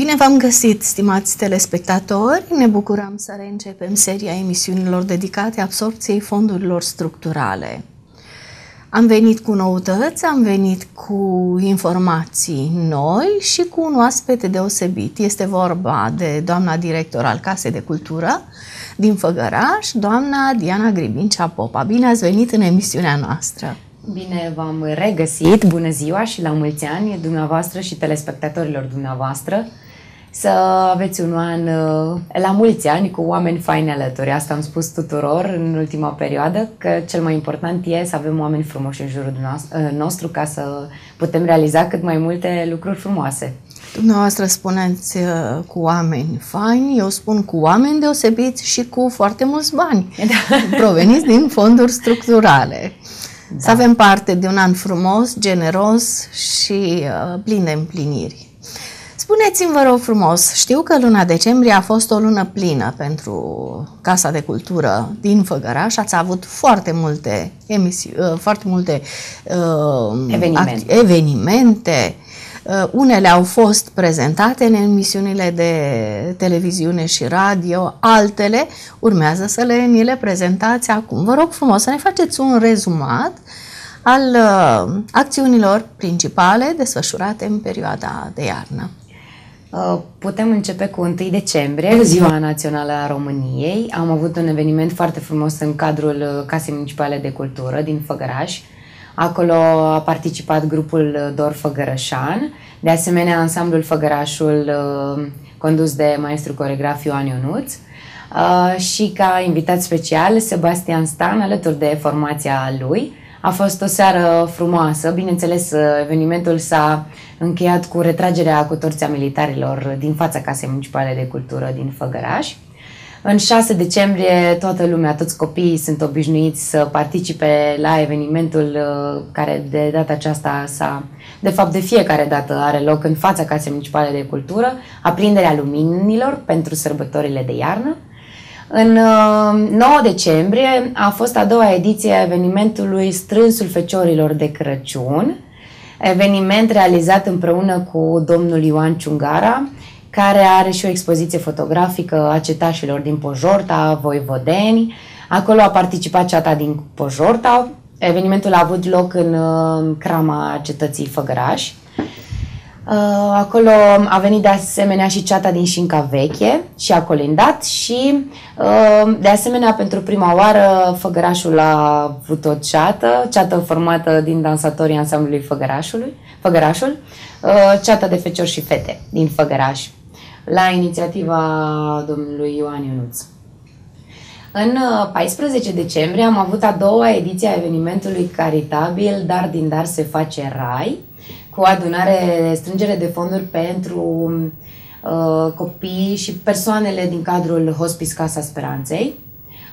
Bine v-am găsit, stimați telespectatori! Ne bucurăm să reîncepem seria emisiunilor dedicate absorpției fondurilor structurale. Am venit cu noutăți, am venit cu informații noi și cu un oaspete deosebit. Este vorba de doamna director al Casei de Cultură din Făgăraș, doamna Diana Gribincea Popa. Bine ați venit în emisiunea noastră! Bine v-am regăsit, bună ziua și la mulți ani dumneavoastră și telespectatorilor dumneavoastră. Să aveți un an uh, la mulți ani cu oameni faini alături. Asta am spus tuturor în ultima perioadă, că cel mai important e să avem oameni frumoși în jurul uh, nostru ca să putem realiza cât mai multe lucruri frumoase. Dumneavoastră spuneți uh, cu oameni faini, eu spun cu oameni deosebiți și cu foarte mulți bani, da. proveniți din fonduri structurale. Da. Să avem parte de un an frumos, generos și uh, plin de împliniri. Spuneți-mi, vă rog frumos, știu că luna decembrie a fost o lună plină pentru Casa de Cultură din Făgăraș. Ați avut foarte multe, emisi- uh, foarte multe uh, evenimente. evenimente Uh, unele au fost prezentate în emisiunile de televiziune și radio, altele urmează să le, ni le prezentați acum. Vă rog frumos să ne faceți un rezumat al uh, acțiunilor principale desfășurate în perioada de iarnă. Uh, putem începe cu 1 decembrie, Ziua Națională a României. Am avut un eveniment foarte frumos în cadrul Casei Municipale de Cultură din Făgăraș, Acolo a participat grupul Dor Făgărășan, de asemenea ansamblul Făgărașul uh, condus de maestru coregraf Ioan Ionuț uh, și ca invitat special Sebastian Stan alături de formația lui. A fost o seară frumoasă, bineînțeles evenimentul s-a încheiat cu retragerea cu torția militarilor din fața Casei Municipale de Cultură din Făgăraș. În 6 decembrie toată lumea, toți copiii sunt obișnuiți să participe la evenimentul uh, care de data aceasta s-a, de fapt de fiecare dată are loc în fața Casei Municipale de Cultură, aprinderea luminilor pentru sărbătorile de iarnă. În 9 uh, decembrie a fost a doua ediție a evenimentului Strânsul Feciorilor de Crăciun, eveniment realizat împreună cu domnul Ioan Ciungara, care are și o expoziție fotografică a cetașilor din Pojorta, Voivodeni. Acolo a participat ceata din Pojorta. Evenimentul a avut loc în uh, crama cetății Făgăraș. Uh, acolo a venit de asemenea și ceata din Șinca Veche și a colindat și uh, de asemenea pentru prima oară Făgărașul a avut o ceată, ceată formată din dansatorii ansamblului Făgărașului, Făgărașul, ceata de feciori și fete din Făgăraș la inițiativa domnului Ioan Ionuț. În 14 uh, decembrie am avut a doua ediție a evenimentului caritabil Dar din Dar se face Rai, cu adunare, strângere de fonduri pentru uh, copii și persoanele din cadrul Hospice Casa Speranței.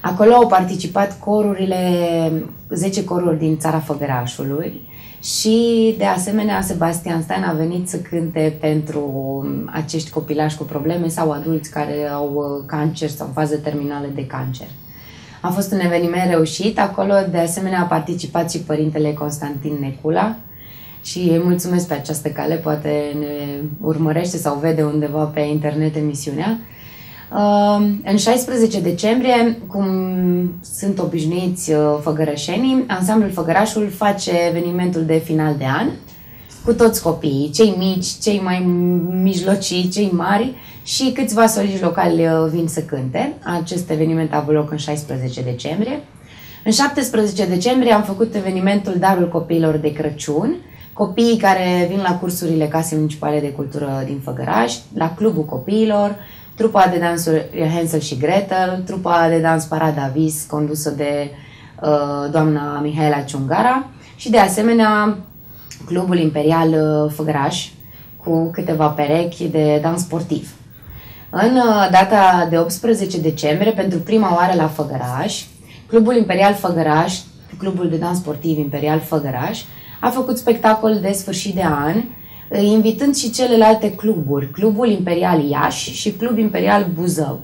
Acolo au participat corurile, 10 coruri din țara Făgărașului, și, de asemenea, Sebastian Stan a venit să cânte pentru acești copilași cu probleme sau adulți care au uh, cancer sau fază terminale de cancer. A fost un eveniment reușit. Acolo, de asemenea, a participat și părintele Constantin Necula și îi mulțumesc pe această cale. Poate ne urmărește sau vede undeva pe internet emisiunea. În 16 decembrie, cum sunt obișnuiți uh, făgărășenii, ansamblul Făgărașul face evenimentul de final de an cu toți copiii, cei mici, cei mai mijlocii, cei mari și câțiva soliști locali uh, vin să cânte. Acest eveniment a avut loc în 16 decembrie. În 17 decembrie am făcut evenimentul Darul Copiilor de Crăciun, copiii care vin la cursurile Casei Municipale de Cultură din Făgăraș, la Clubul Copiilor, trupa de dansuri Hansel și Gretel, trupa de dans Parada Vis, condusă de uh, doamna Mihaela Ciungara și de asemenea Clubul Imperial uh, Făgăraș cu câteva perechi de dans sportiv. În uh, data de 18 decembrie, pentru prima oară la Făgăraș, Clubul Imperial Făgăraș, Clubul de dans sportiv Imperial Făgăraș, a făcut spectacol de sfârșit de an invitând și celelalte cluburi, Clubul Imperial Iași și Club Imperial Buzău.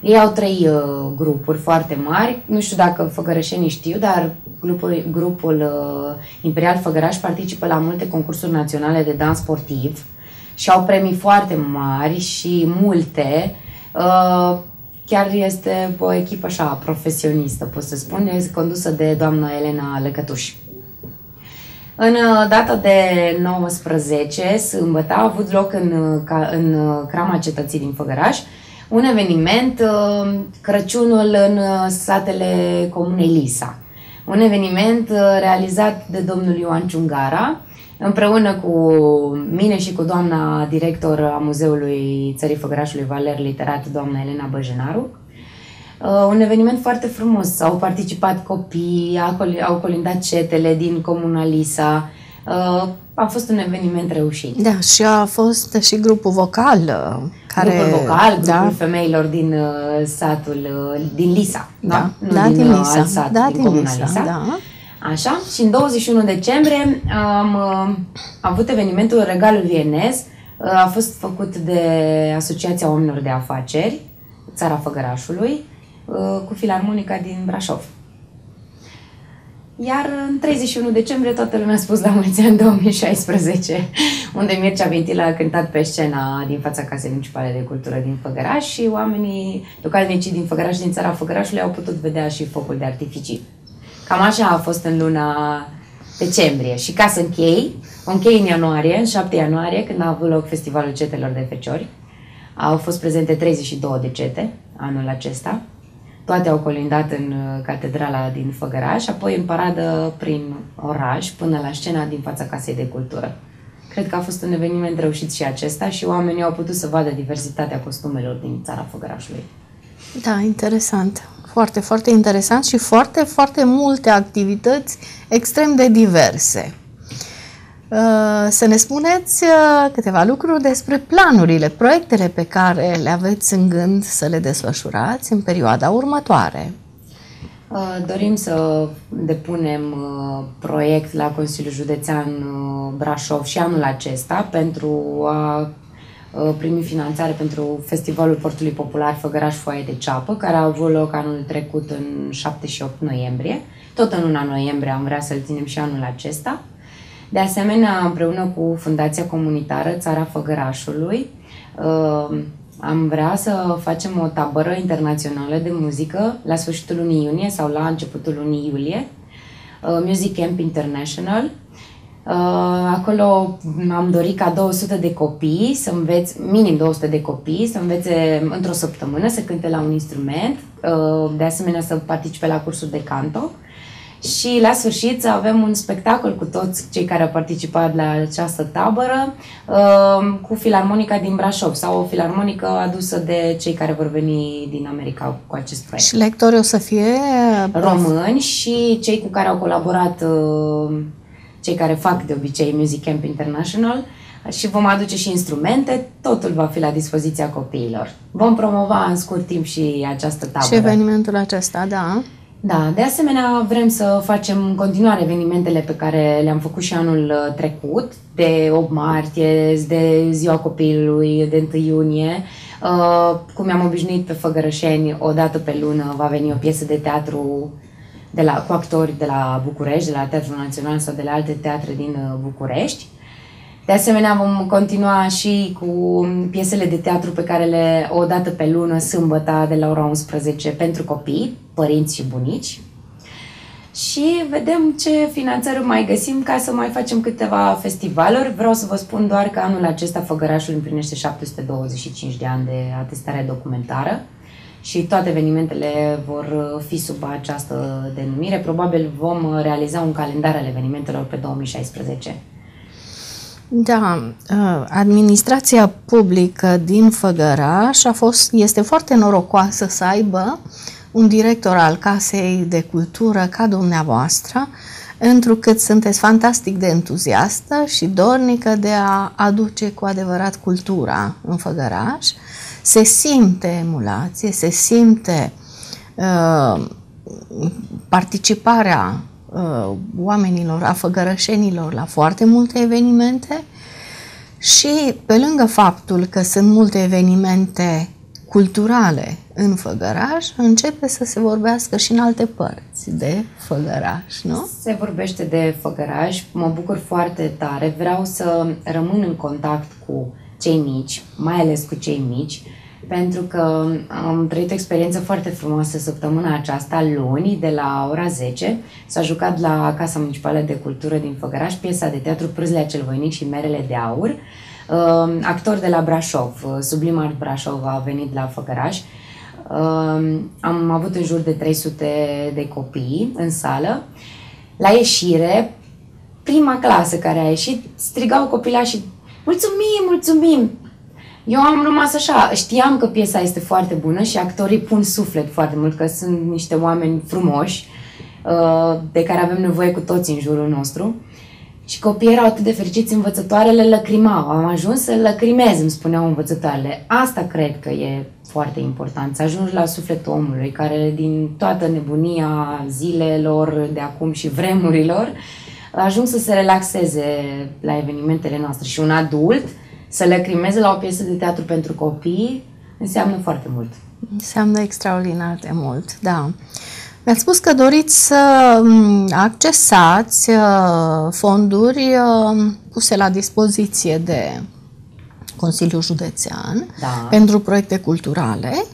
Ei au trei uh, grupuri foarte mari, nu știu dacă făgărășenii știu, dar grupul, grupul uh, Imperial Făgăraș participă la multe concursuri naționale de dans sportiv și au premii foarte mari și multe. Uh, chiar este o echipă așa profesionistă, pot să spun, este condusă de doamna Elena Lecătuș. În uh, data de 19, sâmbătă, a avut loc în, uh, în uh, Crama Cetății din Făgăraș un eveniment, Crăciunul în satele Comunei Lisa. Un eveniment realizat de domnul Ioan Ciungara, împreună cu mine și cu doamna director a Muzeului Țării Făgărașului Valer Literat, doamna Elena Băjenaru. Uh, un eveniment foarte frumos. Au participat copii, au colindat cetele din Comuna Lisa. Uh, a fost un eveniment reușit. Da, și a fost și grupul vocal uh, care... Grupul vocal, grupul da. femeilor din uh, satul, uh, din Lisa, da? Da, nu da din, din uh, Lisa. Sat, da, din, din Comuna Lisa, Lisa. Da. Așa, și în 21 decembrie am uh, avut evenimentul Regalul Vienez. Uh, a fost făcut de Asociația Oamenilor de Afaceri, Țara Făgărașului, uh, cu Filarmonica din Brașov. Iar în 31 decembrie toată lumea a spus la mulți ani 2016, unde Mircea Vintilă a cântat pe scena din fața Casei Municipale de Cultură din Făgăraș și oamenii localnicii din Făgăraș, din țara Făgărașului, au putut vedea și focul de artificii. Cam așa a fost în luna decembrie. Și ca să închei, o închei în ianuarie, în 7 ianuarie, când a avut loc Festivalul Cetelor de Feciori. Au fost prezente 32 de cete anul acesta. Toate au colindat în uh, catedrala din Făgăraș, apoi în paradă prin oraș, până la scena din fața Casei de Cultură. Cred că a fost un eveniment reușit și acesta și oamenii au putut să vadă diversitatea costumelor din țara Făgărașului. Da, interesant. Foarte, foarte interesant și foarte, foarte multe activități extrem de diverse. Uh, să ne spuneți uh, câteva lucruri despre planurile, proiectele pe care le aveți în gând să le desfășurați în perioada următoare. Uh, dorim să depunem proiect la Consiliul Județean Brașov și anul acesta pentru a Uh, primi finanțare pentru Festivalul Portului Popular Făgăraș Foaie de Ceapă, care a avut loc anul trecut în 7 și 8 noiembrie. Tot în luna noiembrie am vrea să-l ținem și anul acesta. De asemenea, împreună cu Fundația Comunitară Țara Făgărașului, uh, am vrea să facem o tabără internațională de muzică la sfârșitul lunii iunie sau la începutul lunii iulie, uh, Music Camp International, Uh, acolo am dorit ca 200 de copii să învețe, minim 200 de copii, să învețe într-o săptămână să cânte la un instrument, uh, de asemenea să participe la cursuri de canto și la sfârșit să avem un spectacol cu toți cei care au participat la această tabără uh, cu filarmonica din Brașov sau o filarmonică adusă de cei care vor veni din America cu acest proiect. Și lectorii o să fie români și cei cu care au colaborat cei care fac de obicei Music Camp International și vom aduce și instrumente, totul va fi la dispoziția copiilor. Vom promova în scurt timp și această tabără. Și evenimentul acesta, da. Da, de asemenea vrem să facem în continuare evenimentele pe care le-am făcut și anul uh, trecut, de 8 martie, de Ziua Copilului, de 1 iunie. Uh, cum am obișnuit pe Făgărășeni, o dată pe lună va veni o piesă de teatru de la, cu actori de la București, de la Teatrul Național sau de la alte teatre din uh, București. De asemenea, vom continua și cu piesele de teatru pe care le o dată pe lună, sâmbătă, de la ora 11, pentru copii, părinți și bunici. Și vedem ce finanțări mai găsim ca să mai facem câteva festivaluri. Vreau să vă spun doar că anul acesta Făgărașul împlinește 725 de ani de atestare documentară și toate evenimentele vor fi sub această denumire. Probabil vom realiza un calendar al evenimentelor pe 2016. Da, ă, administrația publică din Făgăraș a fost, este foarte norocoasă să aibă un director al Casei de Cultură ca dumneavoastră, întrucât sunteți fantastic de entuziastă și dornică de a aduce cu adevărat cultura în Făgăraș. Se simte emulație, se simte uh, participarea uh, oamenilor, a făgărășenilor la foarte multe evenimente și pe lângă faptul că sunt multe evenimente culturale în Făgăraș, începe să se vorbească și în alte părți de Făgăraș, nu? Se vorbește de Făgăraș, mă bucur foarte tare, vreau să rămân în contact cu cei mici, mai ales cu cei mici, pentru că am trăit o experiență foarte frumoasă săptămâna aceasta, luni, de la ora 10. S-a jucat la Casa Municipală de Cultură din Făgăraș piesa de teatru Prâzlea cel Voinic și Merele de Aur. Uh, actor de la Brașov, uh, Sublimar Brașov a venit la Făgăraș. Uh, am avut în jur de 300 de copii în sală. La ieșire, prima clasă care a ieșit, strigau copilașii, mulțumim, mulțumim! Eu am rămas așa, știam că piesa este foarte bună și actorii pun suflet foarte mult, că sunt niște oameni frumoși, uh, de care avem nevoie cu toți în jurul nostru. Și copiii erau atât de fericiți, învățătoarele lăcrimau. Am ajuns să lăcrimez, îmi spuneau învățătoarele. Asta cred că e foarte important, să ajungi la sufletul omului, care din toată nebunia zilelor de acum și vremurilor, ajung să se relaxeze la evenimentele noastre. Și un adult, să lăcrimeze la o piesă de teatru pentru copii înseamnă foarte mult. Înseamnă extraordinar de mult, da. Mi-ați spus că doriți să mm, accesați uh, fonduri uh, puse la dispoziție de Consiliul Județean da. pentru proiecte culturale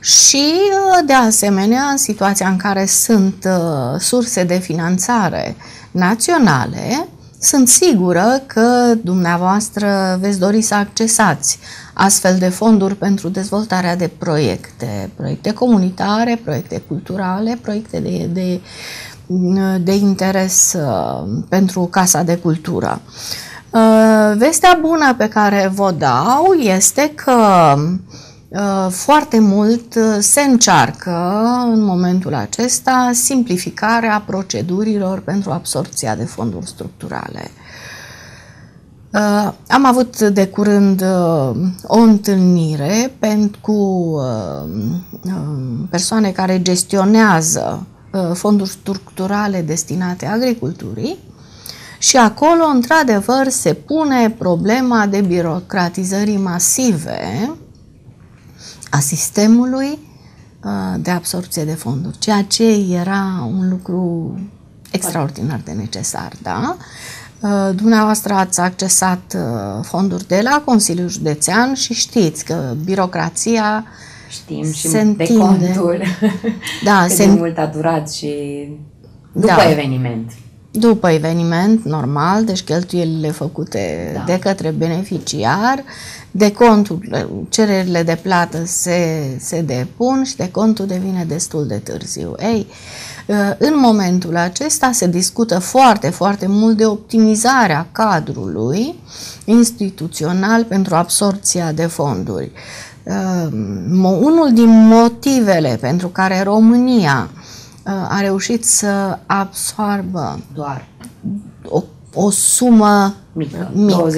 și, uh, de asemenea, în situația în care sunt surse de finanțare naționale, sunt sigură că dumneavoastră veți dori să accesați astfel de fonduri pentru dezvoltarea de proiecte, proiecte comunitare, proiecte culturale, proiecte de, de, de interes uh, pentru Casa de Cultură. Uh, vestea bună pe care vă dau este că Uh, foarte mult uh, se încearcă în momentul acesta simplificarea procedurilor pentru absorpția de fonduri structurale. Uh, am avut de curând o întâlnire cu persoane care gestionează fonduri structurale destinate agriculturii și acolo, într-adevăr, se pune problema de birocratizării masive a sistemului uh, de absorpție de fonduri, ceea ce era un lucru extraordinar de necesar, da? Uh, dumneavoastră ați accesat uh, fonduri de la Consiliul Județean și știți că birocrația Știm și se întinde. contul da, cât se... de mult a durat și după da. eveniment. După eveniment, normal, deci cheltuielile făcute da. de către beneficiar, de contul, cererile de plată se, se depun și de contul devine destul de târziu. Ei, în momentul acesta se discută foarte, foarte mult de optimizarea cadrului instituțional pentru absorpția de fonduri. Unul din motivele pentru care România a reușit să absorbă doar o, o sumă mică, mică. 25%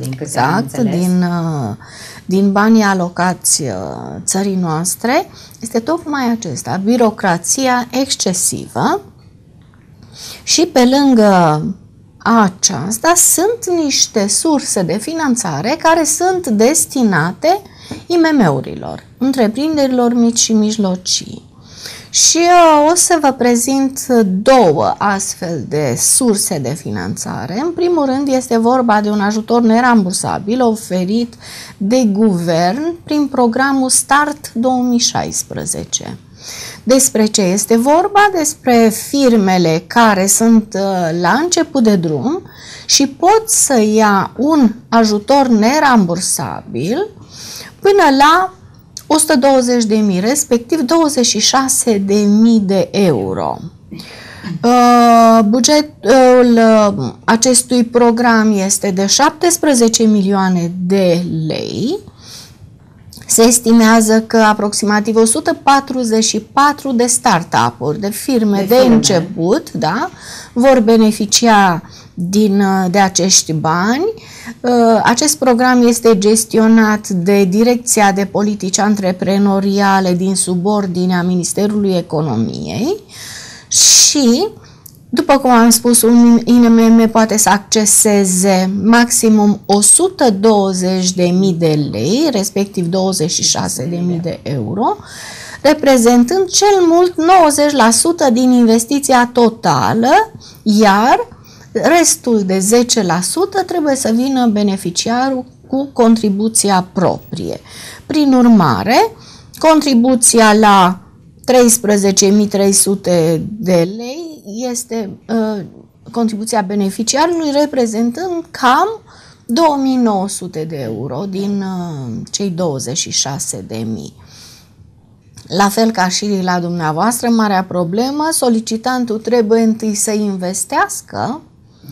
din câte exact, am din, uh, din banii alocați uh, țării noastre, este tocmai acesta, birocrația excesivă. Și pe lângă aceasta sunt niște surse de finanțare care sunt destinate IMM-urilor, întreprinderilor mici și mijlocii. Și eu o să vă prezint două astfel de surse de finanțare. În primul rând este vorba de un ajutor nerambursabil oferit de guvern prin programul Start 2016. Despre ce este vorba? Despre firmele care sunt uh, la început de drum și pot să ia un ajutor nerambursabil până la 120 de mii, respectiv 26 de mii de euro. Uh, bugetul uh, acestui program este de 17 milioane de lei. Se estimează că aproximativ 144 de startup-uri, de firme de, de firme. început, da, vor beneficia din, uh, de acești bani. Uh, acest program este gestionat de Direcția de Politici Antreprenoriale din subordinea Ministerului Economiei și după cum am spus, un INMM poate să acceseze maximum 120.000 de lei, respectiv 26.000 de euro, reprezentând cel mult 90% din investiția totală, iar Restul de 10% trebuie să vină beneficiarul cu cu contribuția proprie. Prin urmare, contribuția la 13.300 de lei este uh, contribuția beneficiarului reprezentând cam 2900 de euro din uh, cei 26.000. La fel ca și la dumneavoastră, marea problemă, solicitantul trebuie întâi să investească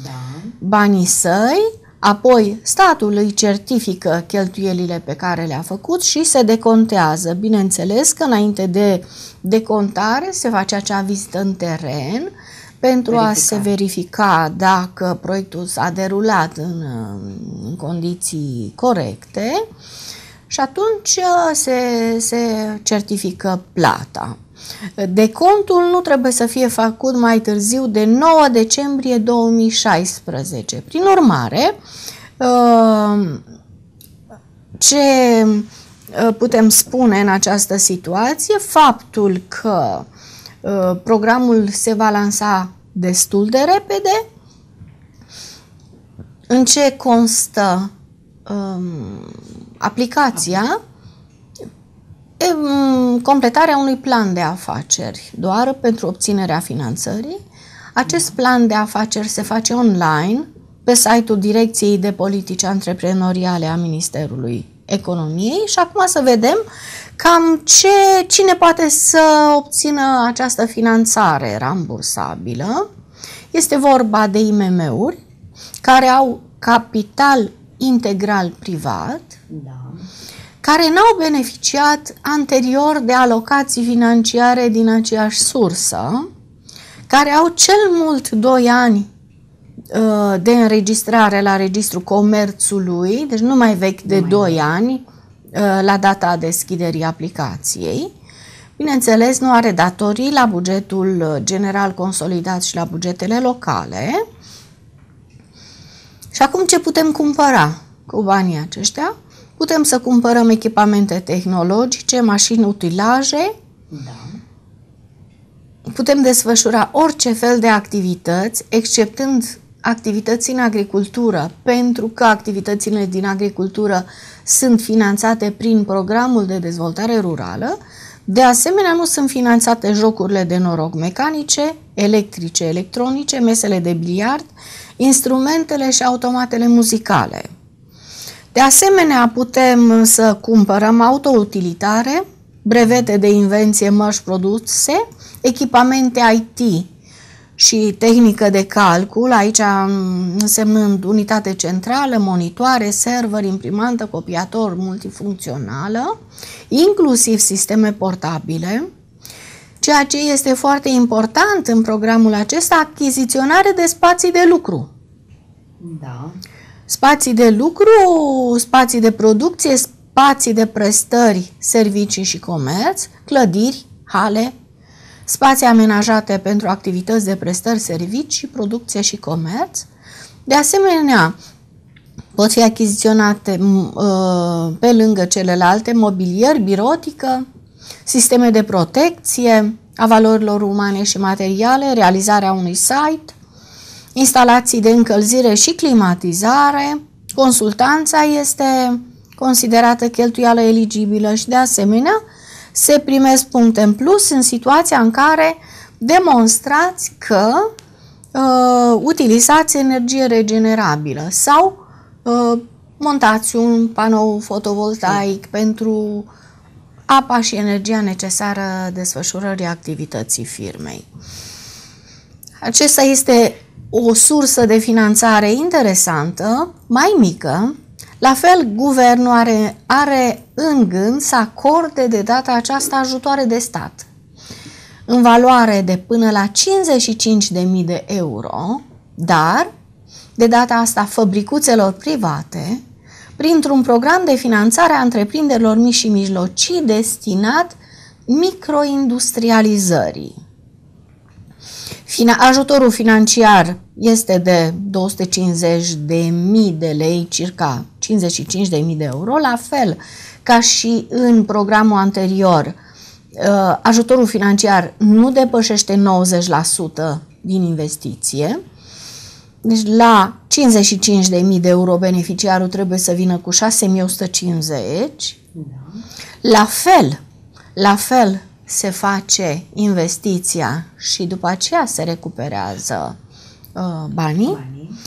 da. banii săi, apoi statul îi certifică cheltuielile pe care le-a făcut și se decontează. Bineînțeles că înainte de decontare se face acea vizită în teren pentru verifica. a se verifica dacă proiectul s-a derulat în, în condiții corecte și atunci uh, se, se certifică plata. Decontul nu trebuie să fie făcut mai târziu de 9 decembrie 2016. Prin urmare, uh, ce uh, putem spune în această situație? Faptul că programul se va lansa destul de repede. În ce constă um, aplicația completarea unui plan de afaceri doar pentru obținerea finanțării. Acest plan de afaceri se face online pe site-ul Direcției de Politici Antreprenoriale a Ministerului Economiei și acum să vedem cam ce, cine poate să obțină această finanțare rambursabilă. Este vorba de IMM-uri care au capital integral privat, da. Care n-au beneficiat anterior de alocații financiare din aceeași sursă, care au cel mult 2 ani uh, de înregistrare la Registrul Comerțului, deci nu mai vechi de 2 ani, uh, la data deschiderii aplicației. Bineînțeles, nu are datorii la bugetul general consolidat și la bugetele locale, și acum ce putem cumpăra cu banii aceștia? Putem să cumpărăm echipamente tehnologice, mașini, utilaje. Da. Putem desfășura orice fel de activități, exceptând activități în agricultură, pentru că activitățile din agricultură sunt finanțate prin programul de dezvoltare rurală. De asemenea, nu sunt finanțate jocurile de noroc mecanice, electrice, electronice, mesele de biliard, instrumentele și automatele muzicale. De asemenea, putem să cumpărăm autoutilitare, brevete de invenție mărși produse, echipamente IT și tehnică de calcul, aici însemnând unitate centrală, monitoare, server, imprimantă, copiator multifuncțională, inclusiv sisteme portabile, Ceea ce este foarte important în programul acesta, achiziționare de spații de lucru. Da. Spații de lucru, spații de producție, spații de prestări, servicii și comerț, clădiri, hale, spații amenajate pentru activități de prestări, servicii, producție și comerț. De asemenea, pot fi achiziționate uh, pe lângă celelalte mobilier, birotică, sisteme de protecție a valorilor umane și materiale, realizarea unui site, instalații de încălzire și climatizare, consultanța este considerată cheltuială eligibilă și de asemenea se primesc puncte în plus în situația în care demonstrați că uh, utilizați energie regenerabilă sau uh, montați un panou fotovoltaic pentru apa și energia necesară desfășurării activității firmei. Acesta este o sursă de finanțare interesantă, mai mică. La fel, guvernul are, are în gând să acorde de data aceasta ajutoare de stat în valoare de până la 55.000 de euro, dar de data asta fabricuțelor private printr-un program de finanțare a întreprinderilor mici și mijlocii destinat microindustrializării. Ajutorul financiar este de 250 de mii de lei, circa 55 de mii de euro, la fel ca și în programul anterior. Uh, ajutorul financiar nu depășește 90% din investiție, Deci la 55.000 de euro beneficiarul trebuie să vină cu 6.150. Da. La fel, la fel se face investiția și după aceea se recuperează uh, banii. banii.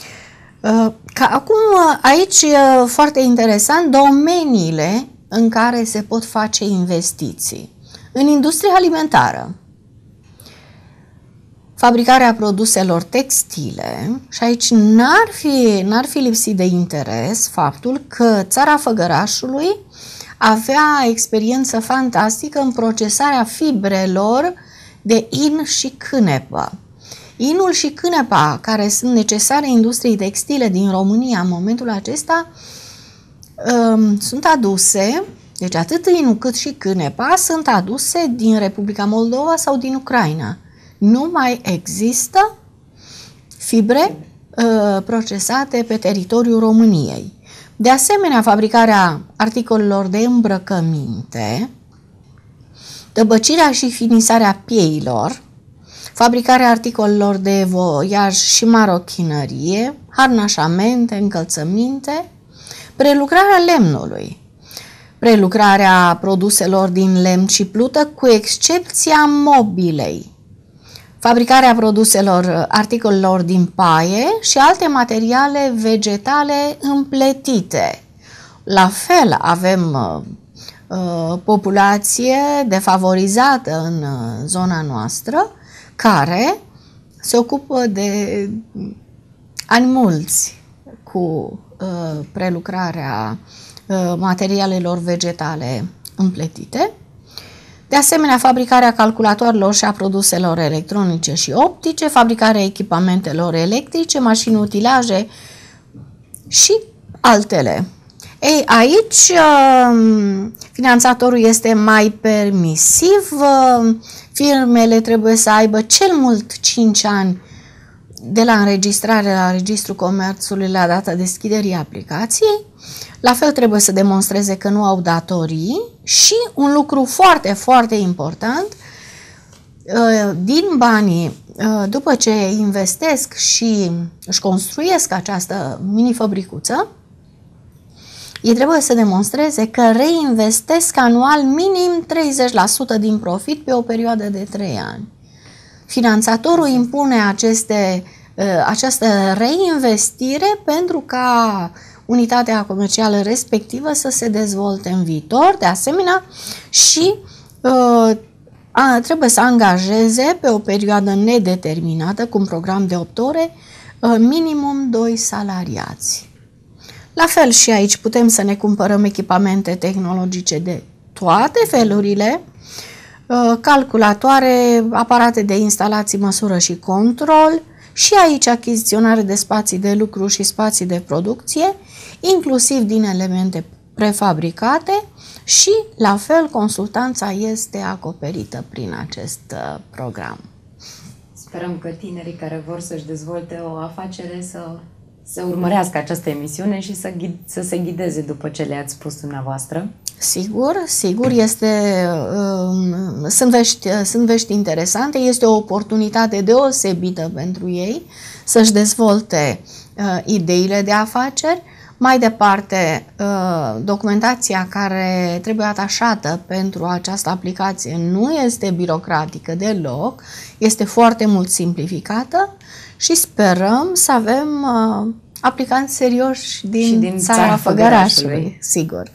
Uh, ca acum, aici, uh, foarte interesant, domeniile în care se pot face investiții. În industria alimentară, fabricarea produselor textile și aici n-ar fi, n-ar fi lipsit de interes faptul că țara Făgărașului avea experiență fantastică în procesarea fibrelor de in și cânepă. Inul și cânepa, care sunt necesare industriei textile din România în momentul acesta, um, sunt aduse, deci atât inul cât și cânepa sunt aduse din Republica Moldova sau din Ucraina. Nu mai există fibre uh, procesate pe teritoriul României. De asemenea, fabricarea articolelor de îmbrăcăminte, dăbăcirea și finisarea pieilor, fabricarea articolelor de voiaj și marochinărie, harnașamente, încălțăminte, prelucrarea lemnului, prelucrarea produselor din lemn și plută, cu excepția mobilei, fabricarea produselor, articolelor din paie și alte materiale vegetale împletite. La fel avem uh, uh populație defavorizată în uh, zona noastră care se ocupă de ani mulți cu uh, prelucrarea uh, materialelor vegetale împletite de asemenea, fabricarea calculatoarelor și a produselor electronice și optice, fabricarea echipamentelor electrice, mașini utilaje și altele. Ei, aici um, finanțatorul este mai permisiv, um, firmele trebuie să aibă cel mult 5 ani de la înregistrare la Registrul Comerțului la data deschiderii aplicației. La fel trebuie să demonstreze că nu au datorii și un lucru foarte, foarte important, uh, din banii, uh, după ce investesc și își construiesc această mini-fabricuță, ei trebuie să demonstreze că reinvestesc anual minim 30% din profit pe o perioadă de 3 ani. Finanțatorul impune aceste, uh, această reinvestire pentru ca unitatea comercială respectivă să se dezvolte în viitor, de asemenea, și uh, a, trebuie să angajeze pe o perioadă nedeterminată, cu un program de 8 ore, uh, minimum 2 salariați. La fel și aici putem să ne cumpărăm echipamente tehnologice de toate felurile, uh, calculatoare, aparate de instalații, măsură și control, și aici achiziționare de spații de lucru și spații de producție, inclusiv din elemente prefabricate și, la fel, consultanța este acoperită prin acest uh, program. Sperăm că tinerii care vor să-și dezvolte o afacere să, să urmărească această emisiune și să, ghid, să se ghideze după ce le-ați spus dumneavoastră. Sigur, sigur, este, uh, sunt, vești, sunt vești interesante, este o oportunitate deosebită pentru ei să-și dezvolte uh, ideile de afaceri. Mai departe, uh, documentația care trebuie atașată pentru această aplicație nu este birocratică deloc, este foarte mult simplificată și sperăm să avem uh, aplicanți serioși din, și din țara, țara Făgărașului, sigur.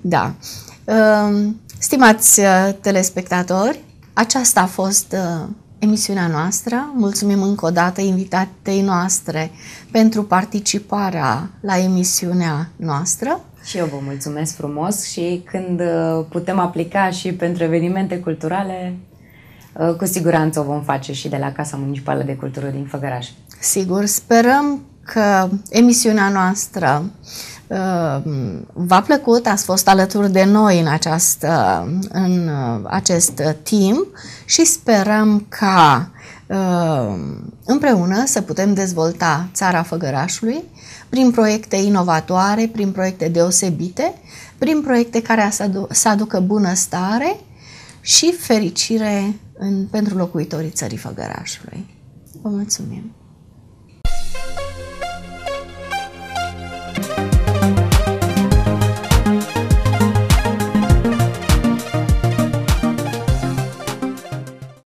Da. Uh, stimați telespectatori, aceasta a fost emisiunea noastră. Mulțumim încă o dată invitatei noastre pentru participarea la emisiunea noastră. Și eu vă mulțumesc frumos și când uh, putem aplica și pentru evenimente culturale, uh, cu siguranță o vom face și de la Casa Municipală de Cultură din Făgăraș. Sigur, sperăm că emisiunea noastră Uh, v-a plăcut, ați fost alături de noi în, această, în uh, acest timp și sperăm ca uh, împreună să putem dezvolta țara Făgărașului prin proiecte inovatoare, prin proiecte deosebite, prin proiecte care să aducă bunăstare și fericire în, pentru locuitorii țării Făgărașului. Vă mulțumim!